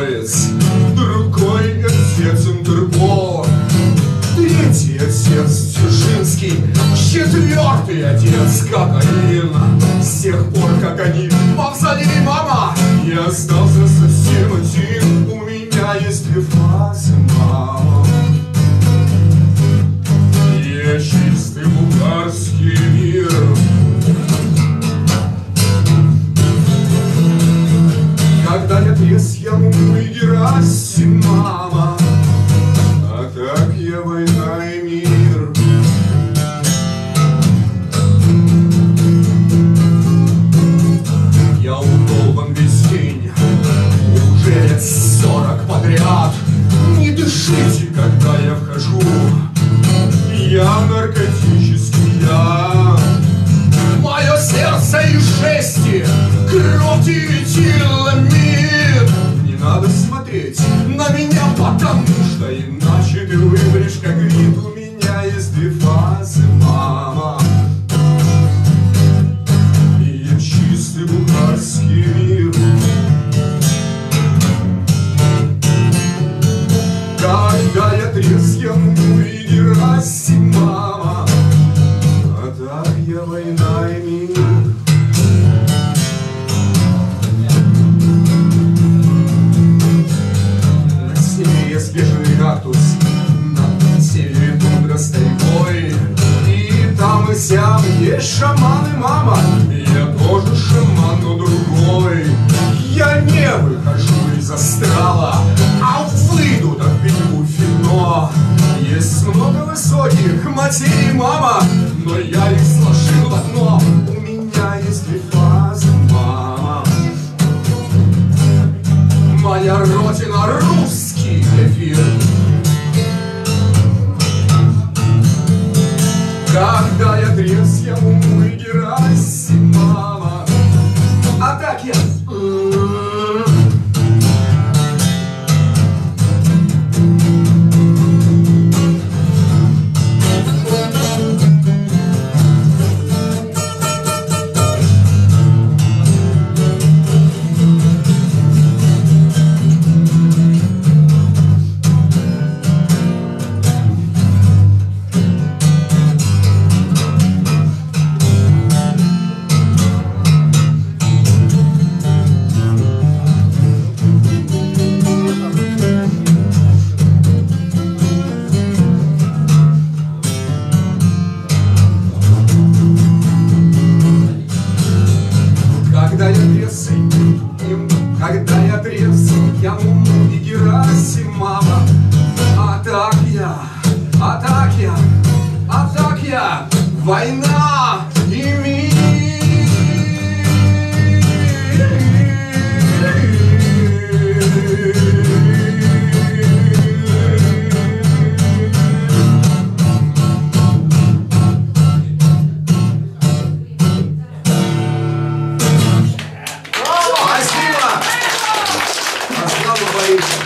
пояс, другой отец Интерпол, третий отец Чужинский, четвертый отец Кокаин. С тех пор, как они в мавзолее мама, я остался совсем один, у меня есть две мама. Я и Герасим, мама. А так я война и мир? Я удолбан весь день. Уже лет сорок подряд. Не дышите, когда я вхожу. Я наркотический так я война и мир На севере свежий кактус, на севере тундра старикой. И там и сям есть шаманы, мама, я тоже шаман, но другой. Я не выхожу из астрала, а выйду, так пью вино. Есть много высоких матерей, мама, но я их сложил одно. У меня есть мама. Моя родина русский эфир Когда я трес, я муму и когда я трес, я муму и мама. А так я, а так я, а так я, война! Thank you.